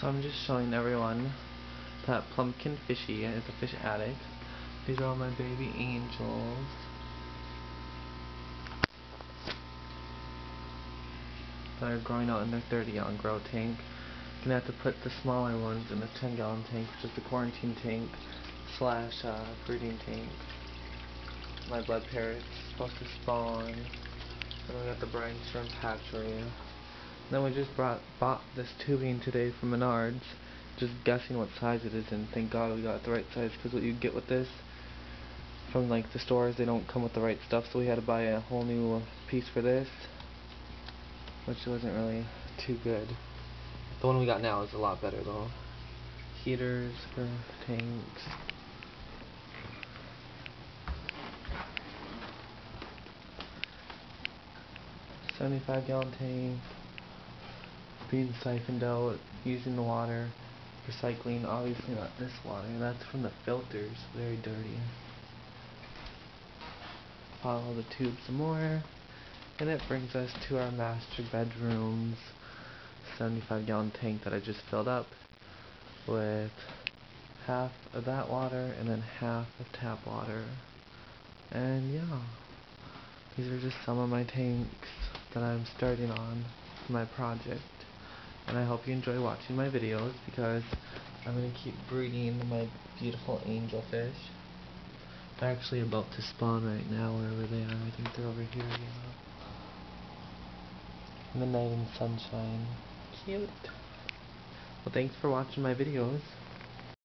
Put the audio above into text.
So I'm just showing everyone that Plumpkin Fishy is a fish addict. These are all my baby angels. That are growing out in their 30 gallon grow tank. Gonna have to put the smaller ones in the 10 gallon tank, which is the quarantine tank slash uh, breeding tank. My blood parrot's supposed to spawn. And we got the brine shrimp hatchery. Then we just brought bought this tubing today from Menards, just guessing what size it is, and thank God we got the right size. Because what you get with this from like the stores, they don't come with the right stuff, so we had to buy a whole new piece for this, which wasn't really too good. The one we got now is a lot better though. Heaters for tanks. Seventy-five gallon tank being siphoned out, using the water, recycling, obviously not this water, that's from the filters, very dirty. Follow the tube some more, and it brings us to our master bedrooms. 75 gallon tank that I just filled up with half of that water and then half of tap water. And yeah, these are just some of my tanks that I'm starting on for my project and I hope you enjoy watching my videos because I'm going to keep breeding my beautiful angelfish. They're actually about to spawn right now wherever they are. I think they're over here, yeah. Midnight and sunshine. Cute. Well, thanks for watching my videos.